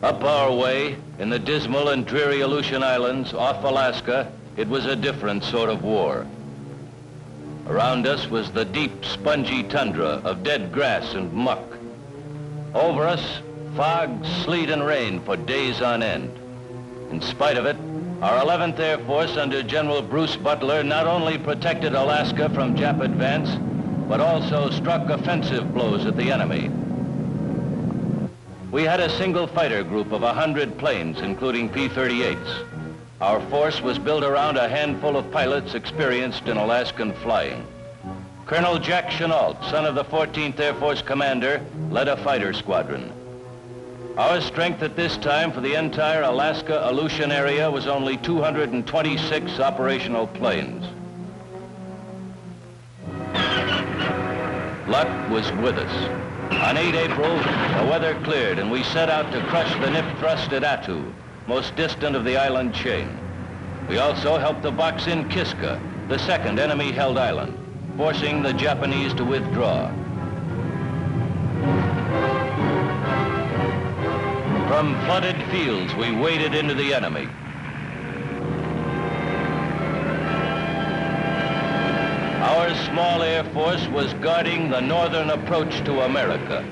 Up our way, in the dismal and dreary Aleutian Islands off Alaska, it was a different sort of war. Around us was the deep, spongy tundra of dead grass and muck. Over us, fog, sleet, and rain for days on end. In spite of it, our 11th Air Force under General Bruce Butler not only protected Alaska from Jap advance, but also struck offensive blows at the enemy. We had a single fighter group of 100 planes, including P-38s. Our force was built around a handful of pilots experienced in Alaskan flying. Colonel Jack Chennault, son of the 14th Air Force commander, led a fighter squadron. Our strength at this time for the entire Alaska Aleutian area was only 226 operational planes. Luck was with us. On 8 April, the weather cleared and we set out to crush the Nip thrust at Attu, most distant of the island chain. We also helped the box in Kiska, the second enemy-held island, forcing the Japanese to withdraw. From flooded fields, we waded into the enemy. Our small Air Force was guarding the northern approach to America.